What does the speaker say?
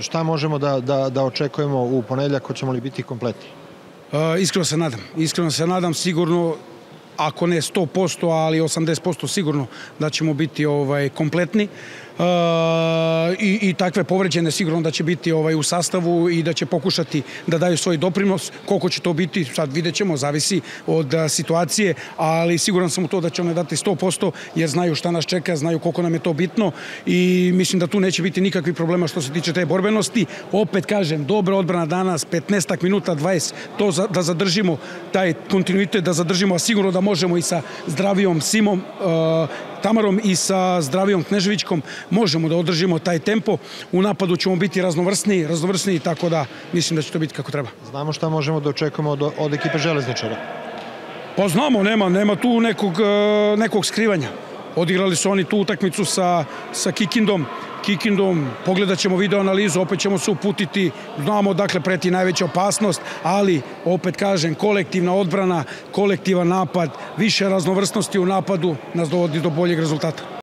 šta možemo da, da, da očekujemo u ponedeljak, hoćemo li biti kompletni? Uh, iskreno se nadam. Iskreno se nadam sigurno ako ne 100%, ali 80% sigurno da ćemo biti ovaj kompletni. I, i takve povređene sigurno da će biti ovaj u sastavu i da će pokušati da daju svoj doprinos. Koliko će to biti, sad vidjet ćemo, zavisi od situacije, ali siguran sam u to da će one dati 100% jer znaju šta nas čeka, znaju koliko nam je to bitno i mislim da tu neće biti nikakvih problema što se tiče te borbenosti. Opet kažem, dobra odbrana danas, 15 minuta, 20, to za, da zadržimo taj kontinuitet, da zadržimo, a sigurno da možemo i sa zdravijom Simom uh, Tamarom i sa zdravijom Kneževićkom možemo da održimo taj tempo. U napadu ćemo biti raznovrsniji, raznovrsniji, tako da mislim da će to biti kako treba. Znamo šta možemo da očekujemo od, od ekipe železničara. Pa znamo, nema, nema tu nekog, e, nekog skrivanja. Odigrali su oni tu utakmicu sa, sa Kikindom, Kikindom, pogledat ćemo video analizu, opet ćemo se uputiti, znamo dakle preti najveća opasnost, ali opet kažem, kolektivna odbrana, kolektivan napad, više raznovrsnosti u napadu nas dovodi do boljeg rezultata.